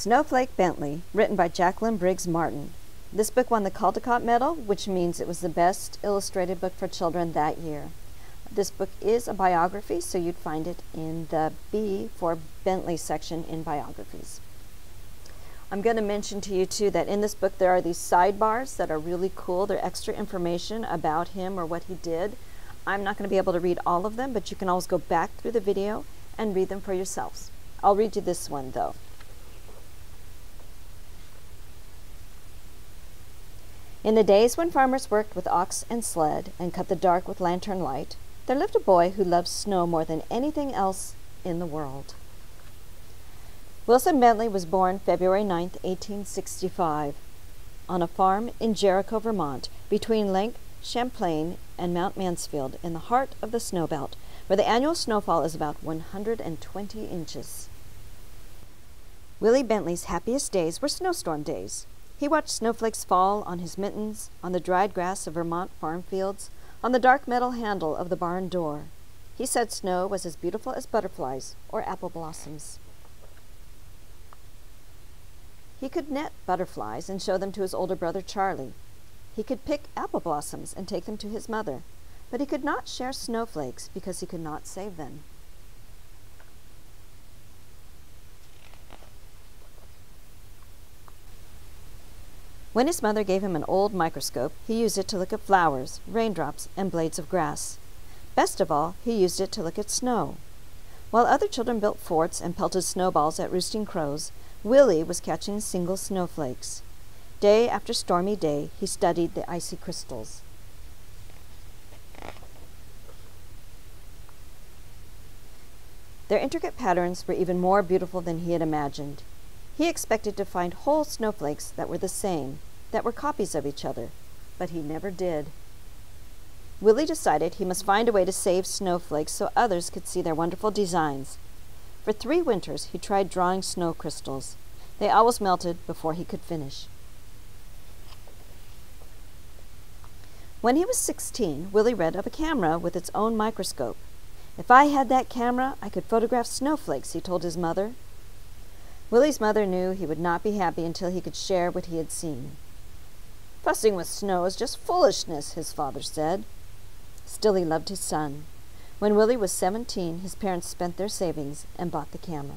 Snowflake Bentley, written by Jacqueline Briggs Martin. This book won the Caldecott Medal, which means it was the best illustrated book for children that year. This book is a biography, so you'd find it in the B for Bentley section in biographies. I'm going to mention to you too that in this book there are these sidebars that are really cool. They're extra information about him or what he did. I'm not going to be able to read all of them, but you can always go back through the video and read them for yourselves. I'll read you this one though. In the days when farmers worked with ox and sled and cut the dark with lantern light, there lived a boy who loved snow more than anything else in the world. Wilson Bentley was born February 9, 1865, on a farm in Jericho, Vermont, between Lake Champlain and Mount Mansfield, in the heart of the snow belt, where the annual snowfall is about 120 inches. Willie Bentley's happiest days were snowstorm days. He watched snowflakes fall on his mittens, on the dried grass of Vermont farm fields, on the dark metal handle of the barn door. He said snow was as beautiful as butterflies or apple blossoms. He could net butterflies and show them to his older brother Charlie. He could pick apple blossoms and take them to his mother, but he could not share snowflakes because he could not save them. When his mother gave him an old microscope, he used it to look at flowers, raindrops, and blades of grass. Best of all, he used it to look at snow. While other children built forts and pelted snowballs at roosting crows, Willie was catching single snowflakes. Day after stormy day, he studied the icy crystals. Their intricate patterns were even more beautiful than he had imagined. He expected to find whole snowflakes that were the same, that were copies of each other, but he never did. Willie decided he must find a way to save snowflakes so others could see their wonderful designs. For three winters he tried drawing snow crystals. They always melted before he could finish. When he was 16, Willie read of a camera with its own microscope. If I had that camera, I could photograph snowflakes, he told his mother. Willie's mother knew he would not be happy until he could share what he had seen. Fussing with snow is just foolishness, his father said. Still, he loved his son. When Willie was 17, his parents spent their savings and bought the camera.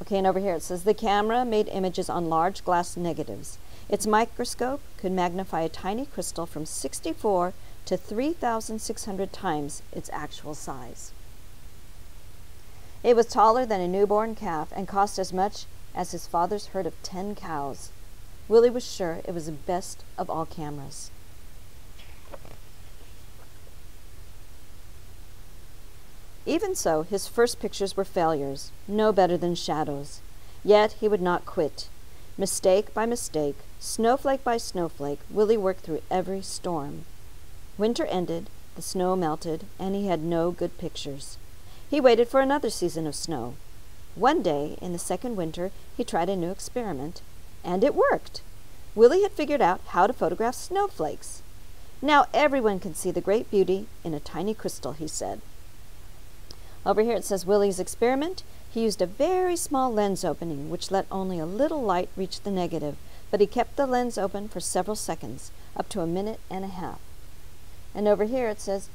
Okay, and over here it says the camera made images on large glass negatives. Its microscope could magnify a tiny crystal from 64 to 3,600 times its actual size. It was taller than a newborn calf and cost as much as his father's herd of ten cows. Willie was sure it was the best of all cameras. Even so, his first pictures were failures, no better than shadows. Yet he would not quit. Mistake by mistake, snowflake by snowflake, Willie worked through every storm. Winter ended, the snow melted, and he had no good pictures. He waited for another season of snow. One day, in the second winter, he tried a new experiment, and it worked. Willie had figured out how to photograph snowflakes. Now everyone can see the great beauty in a tiny crystal, he said. Over here it says Willie's experiment. He used a very small lens opening which let only a little light reach the negative, but he kept the lens open for several seconds, up to a minute and a half. And over here it says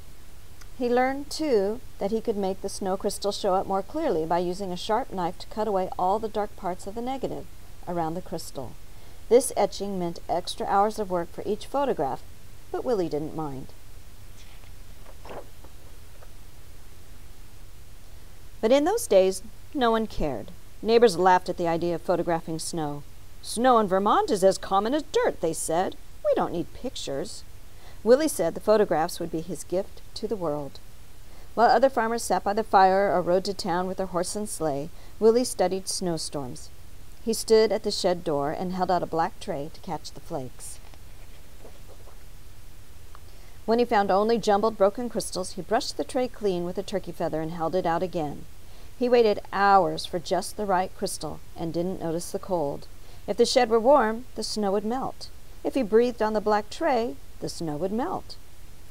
he learned, too, that he could make the snow crystal show up more clearly by using a sharp knife to cut away all the dark parts of the negative around the crystal. This etching meant extra hours of work for each photograph, but Willie didn't mind. But in those days, no one cared. Neighbors laughed at the idea of photographing snow. Snow in Vermont is as common as dirt, they said. We don't need pictures. Willie said the photographs would be his gift to the world. While other farmers sat by the fire or rode to town with their horse and sleigh, Willie studied snowstorms. He stood at the shed door and held out a black tray to catch the flakes. When he found only jumbled broken crystals, he brushed the tray clean with a turkey feather and held it out again. He waited hours for just the right crystal and didn't notice the cold. If the shed were warm, the snow would melt. If he breathed on the black tray, the snow would melt.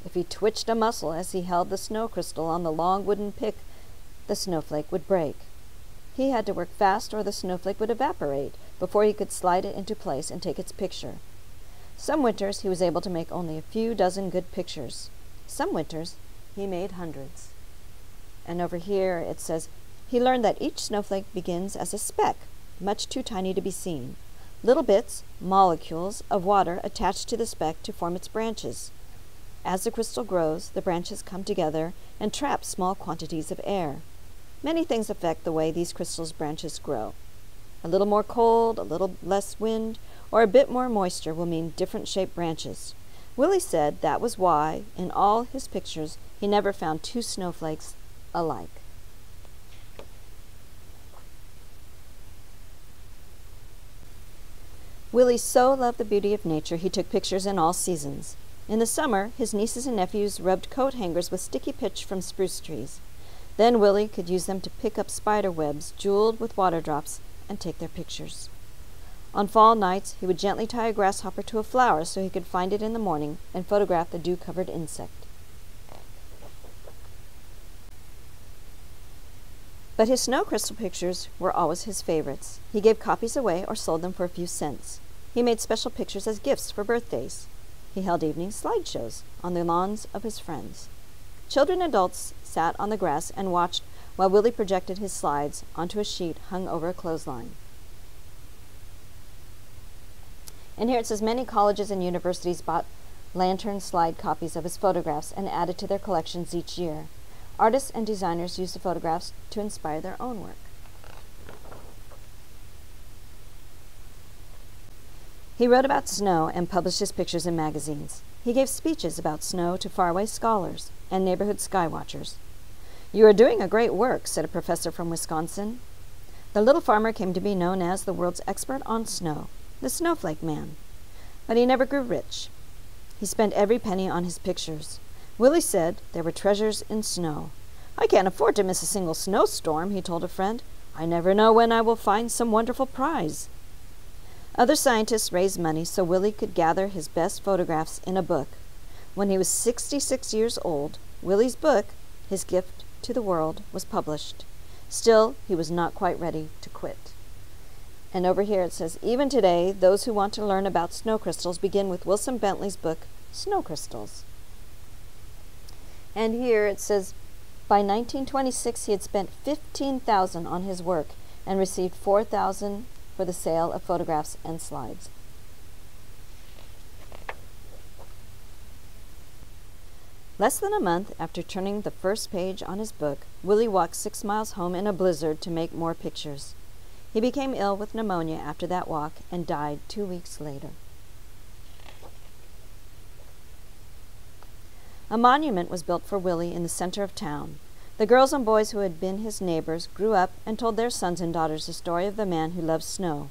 If he twitched a muscle as he held the snow crystal on the long wooden pick, the snowflake would break. He had to work fast or the snowflake would evaporate before he could slide it into place and take its picture. Some winters he was able to make only a few dozen good pictures. Some winters he made hundreds. And over here it says, he learned that each snowflake begins as a speck, much too tiny to be seen. Little bits, molecules, of water attached to the speck to form its branches. As the crystal grows, the branches come together and trap small quantities of air. Many things affect the way these crystals' branches grow. A little more cold, a little less wind, or a bit more moisture will mean different shaped branches. Willie said that was why, in all his pictures, he never found two snowflakes alike. Willie so loved the beauty of nature he took pictures in all seasons. In the summer, his nieces and nephews rubbed coat hangers with sticky pitch from spruce trees. Then Willie could use them to pick up spider webs jeweled with water drops and take their pictures. On fall nights, he would gently tie a grasshopper to a flower so he could find it in the morning and photograph the dew covered insect. But his snow crystal pictures were always his favorites. He gave copies away or sold them for a few cents. He made special pictures as gifts for birthdays. He held evening slide shows on the lawns of his friends. Children and adults sat on the grass and watched while Willie projected his slides onto a sheet hung over a clothesline. And here it says many colleges and universities bought lantern slide copies of his photographs and added to their collections each year. Artists and designers used the photographs to inspire their own work. He wrote about snow and published his pictures in magazines. He gave speeches about snow to faraway scholars and neighborhood skywatchers. You are doing a great work, said a professor from Wisconsin. The little farmer came to be known as the world's expert on snow, the snowflake man. But he never grew rich. He spent every penny on his pictures. Willie said there were treasures in snow. I can't afford to miss a single snowstorm, he told a friend. I never know when I will find some wonderful prize. Other scientists raised money so Willie could gather his best photographs in a book. When he was 66 years old, Willie's book, His Gift to the World, was published. Still, he was not quite ready to quit. And over here it says, even today, those who want to learn about snow crystals begin with Wilson Bentley's book, Snow Crystals. And here it says, by 1926 he had spent 15,000 on his work and received 4,000 for the sale of photographs and slides. Less than a month after turning the first page on his book, Willie walked six miles home in a blizzard to make more pictures. He became ill with pneumonia after that walk and died two weeks later. A monument was built for Willie in the center of town. The girls and boys who had been his neighbors grew up and told their sons and daughters the story of the man who loved snow.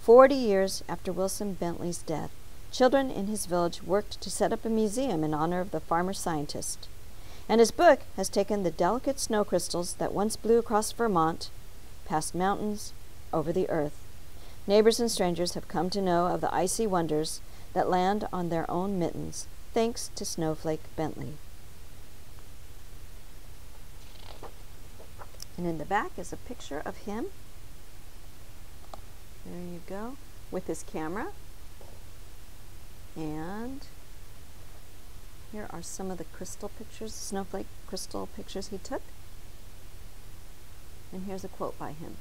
Forty years after Wilson Bentley's death, children in his village worked to set up a museum in honor of the farmer scientist. And his book has taken the delicate snow crystals that once blew across Vermont, past mountains, over the earth. Neighbors and strangers have come to know of the icy wonders that land on their own mittens, thanks to Snowflake Bentley. And in the back is a picture of him. There you go, with his camera. And here are some of the crystal pictures, snowflake crystal pictures he took. And here's a quote by him.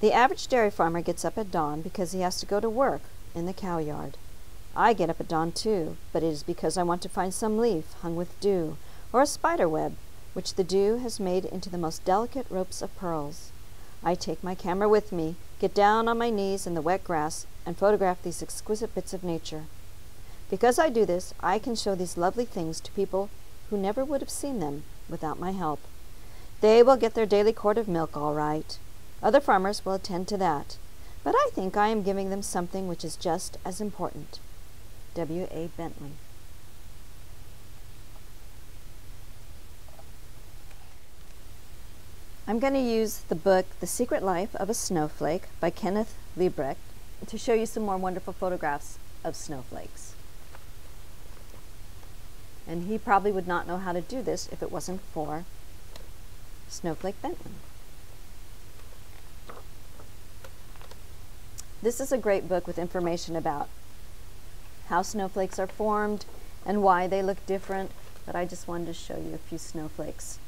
The average dairy farmer gets up at dawn because he has to go to work in the cow yard. I get up at dawn too, but it is because I want to find some leaf hung with dew, or a spider web which the dew has made into the most delicate ropes of pearls. I take my camera with me, get down on my knees in the wet grass, and photograph these exquisite bits of nature. Because I do this, I can show these lovely things to people who never would have seen them without my help. They will get their daily quart of milk all right. Other farmers will attend to that. But I think I am giving them something which is just as important. W. A. Bentley. I'm going to use the book The Secret Life of a Snowflake by Kenneth Libbrecht to show you some more wonderful photographs of snowflakes. And he probably would not know how to do this if it wasn't for Snowflake Benton. This is a great book with information about how snowflakes are formed and why they look different, but I just wanted to show you a few snowflakes.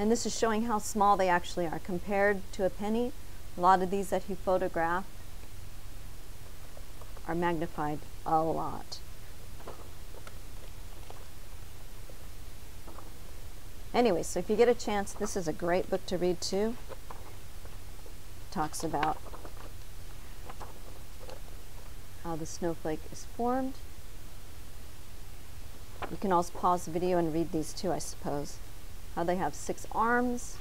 And this is showing how small they actually are compared to a penny. A lot of these that he photographed are magnified a lot. Anyway, so if you get a chance, this is a great book to read too. Talks about how the snowflake is formed. You can also pause the video and read these too, I suppose. How they have six arms,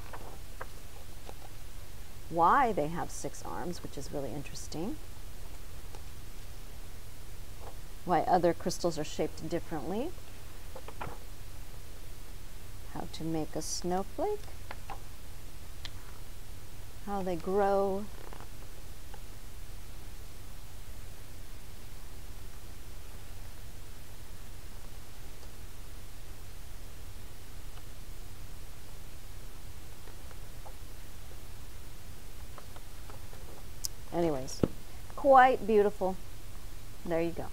why they have six arms, which is really interesting, why other crystals are shaped differently, how to make a snowflake, how they grow, quite beautiful. There you go.